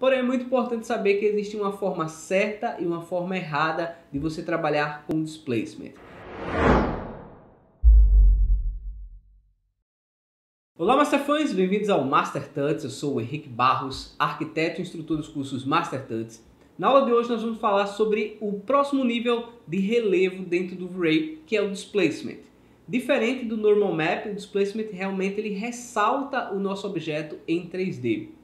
Porém, é muito importante saber que existe uma forma certa e uma forma errada de você trabalhar com displacement. Olá, Masterfãs! Bem-vindos ao Master Tuts. Eu sou o Henrique Barros, arquiteto e instrutor dos cursos Master Tuts. Na aula de hoje nós vamos falar sobre o próximo nível de relevo dentro do V-Ray, que é o Displacement. Diferente do Normal Map, o Displacement realmente ele ressalta o nosso objeto em 3D.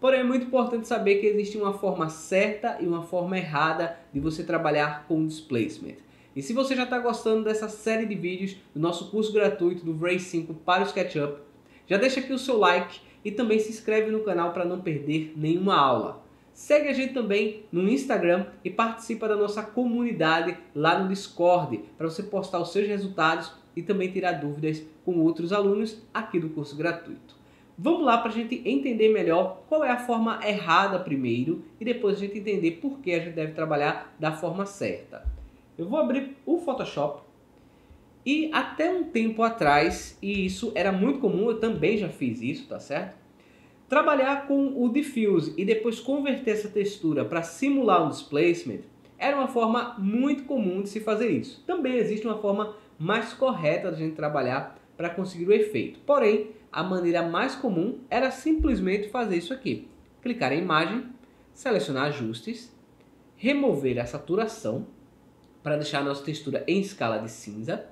Porém, é muito importante saber que existe uma forma certa e uma forma errada de você trabalhar com Displacement. E se você já está gostando dessa série de vídeos do nosso curso gratuito do V-Ray 5 para o SketchUp, já deixa aqui o seu like e também se inscreve no canal para não perder nenhuma aula. Segue a gente também no Instagram e participa da nossa comunidade lá no Discord para você postar os seus resultados e também tirar dúvidas com outros alunos aqui do curso gratuito. Vamos lá para a gente entender melhor qual é a forma errada primeiro e depois a gente entender por que a gente deve trabalhar da forma certa. Eu vou abrir o Photoshop e até um tempo atrás, e isso era muito comum, eu também já fiz isso, tá certo? Trabalhar com o diffuse e depois converter essa textura para simular um displacement era uma forma muito comum de se fazer isso. Também existe uma forma mais correta de a gente trabalhar para conseguir o efeito. Porém, a maneira mais comum era simplesmente fazer isso aqui. Clicar em imagem, selecionar ajustes, remover a saturação para deixar a nossa textura em escala de cinza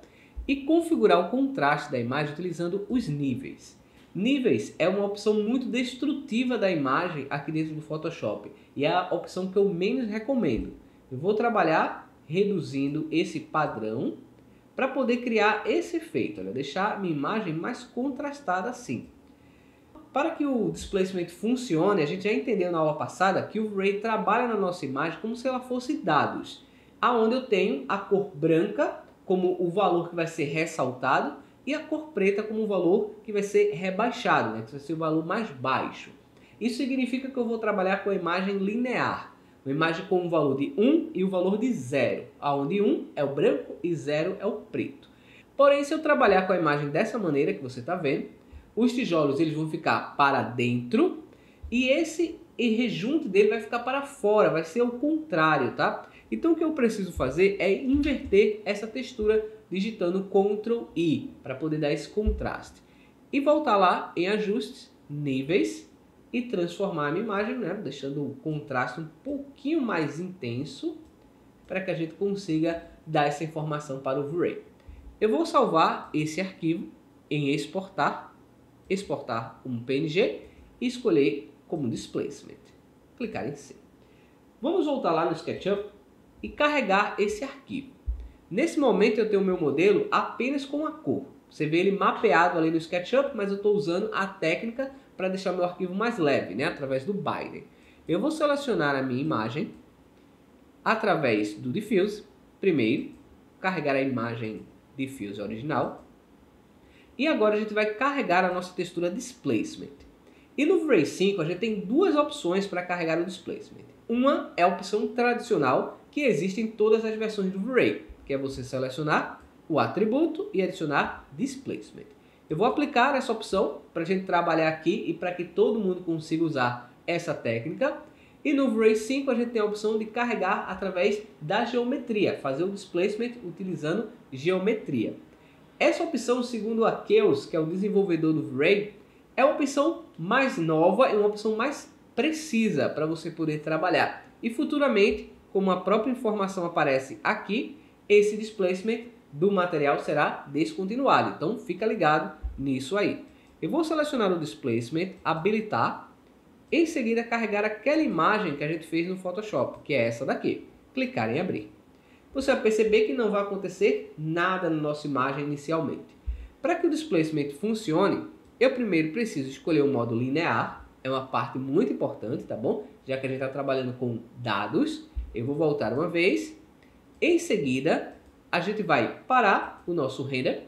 e configurar o contraste da imagem utilizando os níveis. Níveis é uma opção muito destrutiva da imagem aqui dentro do Photoshop e é a opção que eu menos recomendo. Eu vou trabalhar reduzindo esse padrão para poder criar esse efeito, olha, deixar a minha imagem mais contrastada assim. Para que o displacement funcione, a gente já entendeu na aula passada que o Ray trabalha na nossa imagem como se ela fosse dados, aonde eu tenho a cor branca como o valor que vai ser ressaltado e a cor preta como o valor que vai ser rebaixado, né? que vai ser o valor mais baixo. Isso significa que eu vou trabalhar com a imagem linear, uma imagem com um valor de 1 e o um valor de 0, onde 1 é o branco e 0 é o preto. Porém, se eu trabalhar com a imagem dessa maneira que você está vendo, os tijolos eles vão ficar para dentro e esse rejunte dele vai ficar para fora, vai ser o contrário, tá? Então o que eu preciso fazer é inverter essa textura digitando Ctrl I para poder dar esse contraste. E voltar lá em ajustes, níveis e transformar a minha imagem, né, deixando o contraste um pouquinho mais intenso para que a gente consiga dar essa informação para o V-Ray. Eu vou salvar esse arquivo em exportar, exportar como PNG e escolher como displacement. Clicar em C. Vamos voltar lá no SketchUp e carregar esse arquivo. Nesse momento eu tenho o meu modelo apenas com a cor. Você vê ele mapeado ali no SketchUp, mas eu estou usando a técnica para deixar meu arquivo mais leve, né? através do Biden. Eu vou selecionar a minha imagem através do Diffuse, primeiro, carregar a imagem Diffuse original, e agora a gente vai carregar a nossa textura Displacement. E no V-Ray 5 a gente tem duas opções para carregar o Displacement. Uma é a opção tradicional, que existe em todas as versões do V-Ray, que é você selecionar o atributo e adicionar Displacement. Eu vou aplicar essa opção para a gente trabalhar aqui e para que todo mundo consiga usar essa técnica. E no V-Ray 5 a gente tem a opção de carregar através da geometria, fazer o displacement utilizando geometria. Essa opção, segundo a Keos, que é o desenvolvedor do V-Ray, é uma opção mais nova e uma opção mais precisa para você poder trabalhar. E futuramente como a própria informação aparece aqui, esse displacement do material será descontinuado. Então fica ligado nisso aí. Eu vou selecionar o displacement, habilitar, em seguida carregar aquela imagem que a gente fez no Photoshop, que é essa daqui. Clicar em abrir. Você vai perceber que não vai acontecer nada na nossa imagem inicialmente. Para que o displacement funcione, eu primeiro preciso escolher o modo linear, é uma parte muito importante, tá bom? Já que a gente está trabalhando com dados, eu vou voltar uma vez. Em seguida, a gente vai parar o nosso render,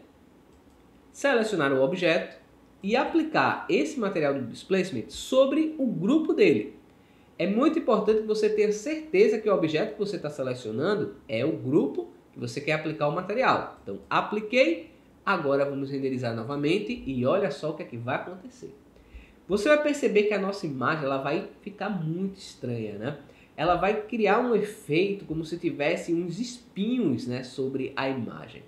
selecionar o objeto e aplicar esse material do displacement sobre o grupo dele. É muito importante que você tenha certeza que o objeto que você está selecionando é o grupo que você quer aplicar o material. Então, apliquei, agora vamos renderizar novamente e olha só o que é que vai acontecer. você vai perceber que a nossa imagem ela vai ficar muito estranha, né? Ela vai criar um efeito como se tivesse uns espinhos né, sobre a imagem.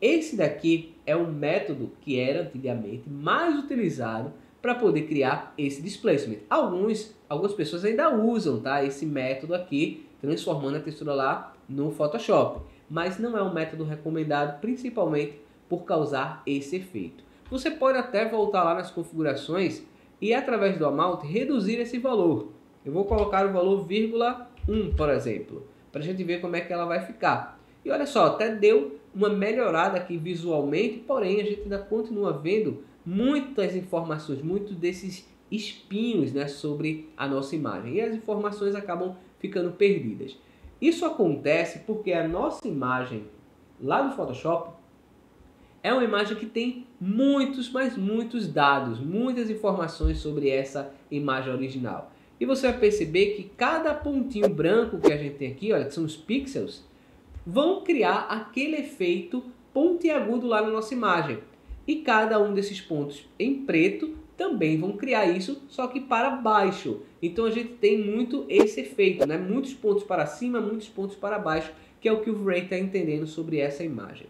Esse daqui é um método que era antigamente mais utilizado para poder criar esse displacement. Alguns, algumas pessoas ainda usam tá, esse método aqui, transformando a textura lá no Photoshop, mas não é um método recomendado principalmente por causar esse efeito. Você pode até voltar lá nas configurações e através do amount reduzir esse valor. Eu vou colocar o valor vírgula 1, por exemplo, para a gente ver como é que ela vai ficar. E olha só, até deu uma melhorada aqui visualmente, porém a gente ainda continua vendo muitas informações, muitos desses espinhos né, sobre a nossa imagem. E as informações acabam ficando perdidas. Isso acontece porque a nossa imagem lá no Photoshop é uma imagem que tem muitos, mas muitos dados, muitas informações sobre essa imagem original. E você vai perceber que cada pontinho branco que a gente tem aqui, olha, que são os pixels, vão criar aquele efeito pontiagudo lá na nossa imagem. E cada um desses pontos em preto também vão criar isso, só que para baixo. Então a gente tem muito esse efeito, né? Muitos pontos para cima, muitos pontos para baixo, que é o que o Ray está entendendo sobre essa imagem.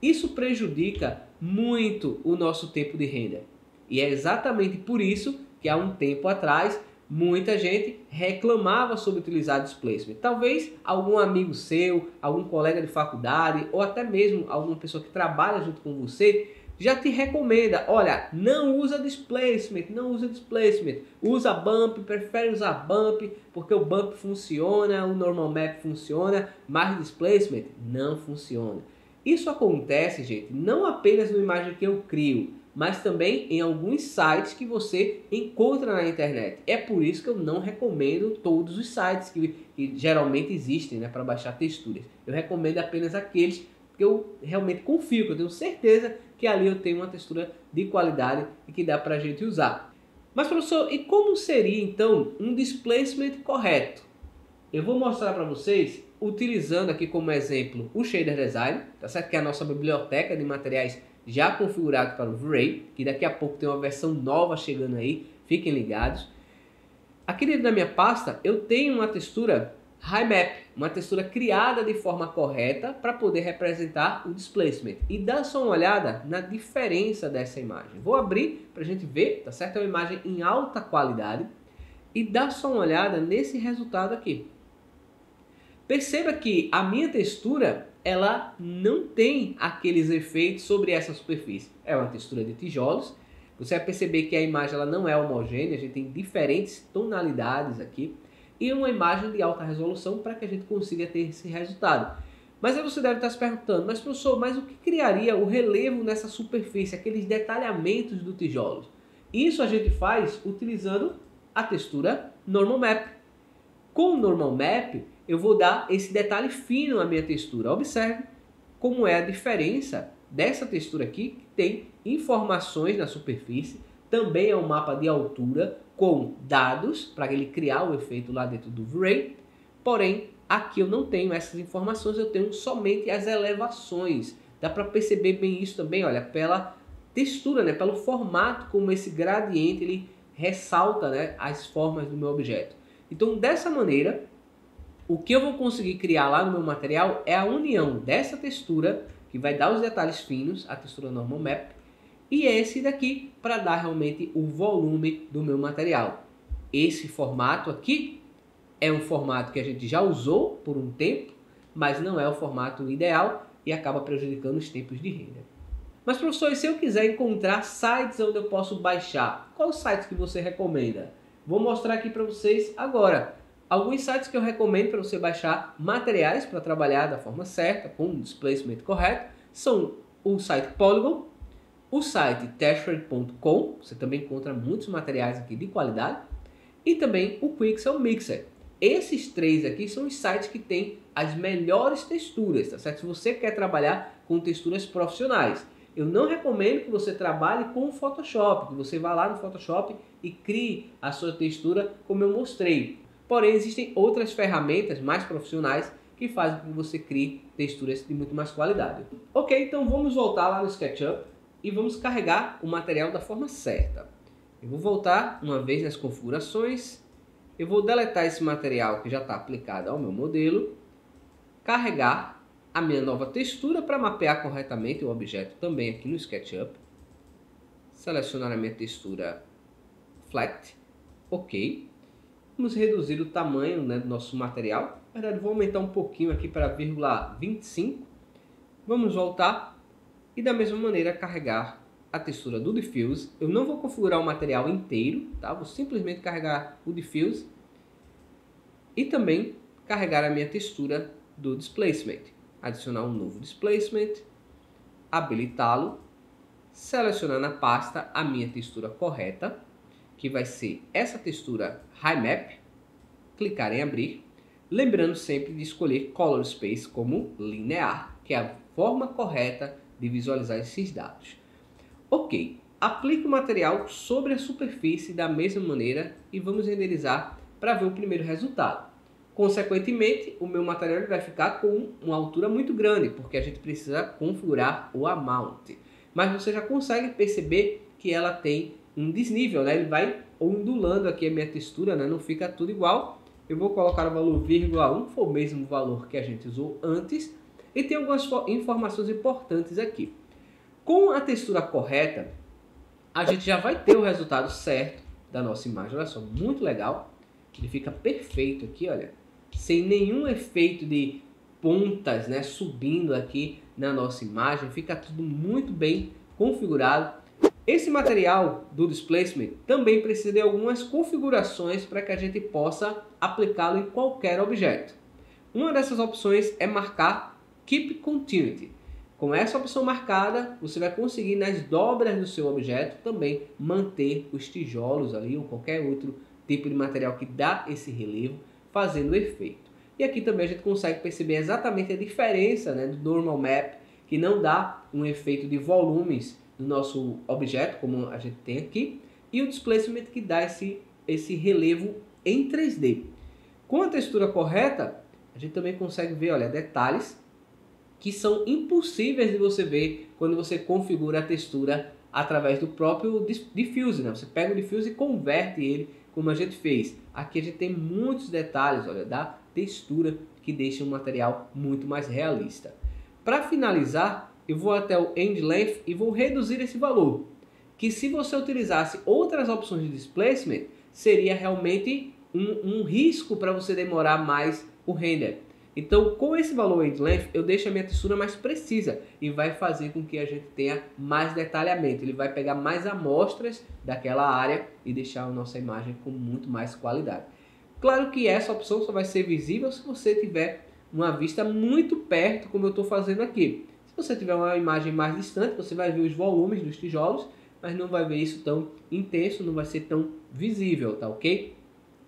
Isso prejudica muito o nosso tempo de renda. E é exatamente por isso que há um tempo atrás muita gente reclamava sobre utilizar displacement. Talvez algum amigo seu, algum colega de faculdade ou até mesmo alguma pessoa que trabalha junto com você já te recomenda, olha, não usa displacement, não usa displacement, usa bump, prefere usar bump, porque o bump funciona, o normal map funciona, mas displacement não funciona. Isso acontece, gente, não apenas no imagem que eu crio, mas também em alguns sites que você encontra na internet. É por isso que eu não recomendo todos os sites que, que geralmente existem né, para baixar texturas. Eu recomendo apenas aqueles que eu realmente confio, que eu tenho certeza que ali eu tenho uma textura de qualidade e que dá para a gente usar. Mas professor, e como seria então um displacement correto? Eu vou mostrar para vocês utilizando aqui como exemplo o Shader Design, tá certo? Que é a nossa biblioteca de materiais já configurado para o V-Ray, que daqui a pouco tem uma versão nova chegando aí, fiquem ligados. Aqui dentro da minha pasta eu tenho uma textura High Map, uma textura criada de forma correta para poder representar o displacement. E dá só uma olhada na diferença dessa imagem. Vou abrir para a gente ver, tá certo? É uma imagem em alta qualidade. E dá só uma olhada nesse resultado aqui. Perceba que a minha textura ela não tem aqueles efeitos sobre essa superfície. É uma textura de tijolos. Você vai perceber que a imagem ela não é homogênea, a gente tem diferentes tonalidades aqui e uma imagem de alta resolução para que a gente consiga ter esse resultado. Mas aí você deve estar se perguntando, mas professor, mas o que criaria o relevo nessa superfície, aqueles detalhamentos do tijolo? Isso a gente faz utilizando a textura Normal Map. Com o Normal Map, eu vou dar esse detalhe fino na minha textura. Observe como é a diferença dessa textura aqui, que tem informações na superfície, também é um mapa de altura com dados para ele criar o efeito lá dentro do V-Ray. Porém, aqui eu não tenho essas informações, eu tenho somente as elevações. Dá para perceber bem isso também, olha, pela textura, né, pelo formato como esse gradiente ele ressalta, né, as formas do meu objeto. Então, dessa maneira, o que eu vou conseguir criar lá no meu material é a união dessa textura, que vai dar os detalhes finos, a textura normal map, e esse daqui para dar realmente o volume do meu material. Esse formato aqui é um formato que a gente já usou por um tempo, mas não é o formato ideal e acaba prejudicando os tempos de renda. Mas professor, se eu quiser encontrar sites onde eu posso baixar, qual site que você recomenda? Vou mostrar aqui para vocês agora. Alguns sites que eu recomendo para você baixar materiais para trabalhar da forma certa, com o displacement correto, são o site Polygon, o site tashred.com, você também encontra muitos materiais aqui de qualidade, e também o Quixel Mixer. Esses três aqui são os sites que têm as melhores texturas, tá certo? Se você quer trabalhar com texturas profissionais. Eu não recomendo que você trabalhe com o Photoshop, que você vá lá no Photoshop e crie a sua textura como eu mostrei. Porém, existem outras ferramentas mais profissionais que fazem com que você crie texturas de muito mais qualidade. Ok, então vamos voltar lá no SketchUp e vamos carregar o material da forma certa. Eu vou voltar uma vez nas configurações, eu vou deletar esse material que já está aplicado ao meu modelo, carregar a minha nova textura para mapear corretamente o objeto também aqui no SketchUp, selecionar a minha textura Flat, ok. Vamos reduzir o tamanho né, do nosso material, na verdade vou aumentar um pouquinho aqui para 0,25, vamos voltar e da mesma maneira carregar a textura do diffuse. Eu não vou configurar o material inteiro, tá? Vou simplesmente carregar o diffuse e também carregar a minha textura do displacement. Adicionar um novo displacement, habilitá-lo, selecionar na pasta a minha textura correta, que vai ser essa textura High Map, clicar em abrir, lembrando sempre de escolher Color Space como linear, que é a forma correta de visualizar esses dados. Ok, aplique o material sobre a superfície da mesma maneira e vamos renderizar para ver o primeiro resultado. Consequentemente, o meu material vai ficar com uma altura muito grande, porque a gente precisa configurar o amount. Mas você já consegue perceber que ela tem um desnível, né? Ele vai ondulando aqui a minha textura, né? Não fica tudo igual. Eu vou colocar o valor vírgula 1, foi o mesmo valor que a gente usou antes. E tem algumas informações importantes aqui. Com a textura correta, a gente já vai ter o resultado certo da nossa imagem. Olha só, muito legal. Ele fica perfeito aqui, olha. Sem nenhum efeito de pontas né, subindo aqui na nossa imagem. Fica tudo muito bem configurado. Esse material do displacement também precisa de algumas configurações para que a gente possa aplicá-lo em qualquer objeto. Uma dessas opções é marcar Keep Continuity. Com essa opção marcada, você vai conseguir nas dobras do seu objeto também manter os tijolos ali ou qualquer outro tipo de material que dá esse relevo fazendo efeito. E aqui também a gente consegue perceber exatamente a diferença né, do normal map, que não dá um efeito de volumes no nosso objeto, como a gente tem aqui, e o displacement que dá esse, esse relevo em 3D. Com a textura correta, a gente também consegue ver olha, detalhes que são impossíveis de você ver quando você configura a textura através do próprio diffuse, né? Você pega o diffuse e converte ele como a gente fez. Aqui a gente tem muitos detalhes, olha, da textura que deixa o material muito mais realista. Para finalizar, eu vou até o End Length e vou reduzir esse valor, que se você utilizasse outras opções de displacement, seria realmente um, um risco para você demorar mais o render. Então, com esse valor end length, eu deixo a minha textura mais precisa e vai fazer com que a gente tenha mais detalhamento. Ele vai pegar mais amostras daquela área e deixar a nossa imagem com muito mais qualidade. Claro que essa opção só vai ser visível se você tiver uma vista muito perto, como eu estou fazendo aqui. Se você tiver uma imagem mais distante, você vai ver os volumes dos tijolos, mas não vai ver isso tão intenso, não vai ser tão visível, tá ok?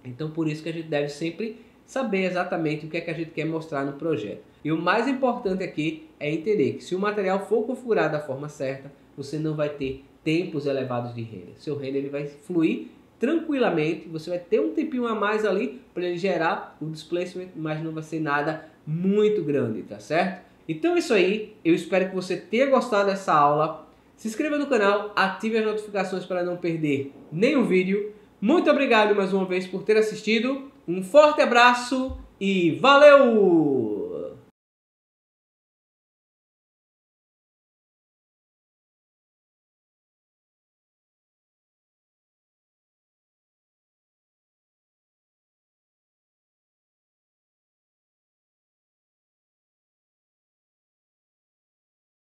Então, por isso que a gente deve sempre saber exatamente o que é que a gente quer mostrar no projeto. E o mais importante aqui é entender que se o material for configurado da forma certa, você não vai ter tempos elevados de render. Seu render ele vai fluir tranquilamente, você vai ter um tempinho a mais ali para ele gerar o displacement, mas não vai ser nada muito grande, tá certo? Então é isso aí, eu espero que você tenha gostado dessa aula. Se inscreva no canal, ative as notificações para não perder nenhum vídeo. Muito obrigado mais uma vez por ter assistido um forte abraço e valeu!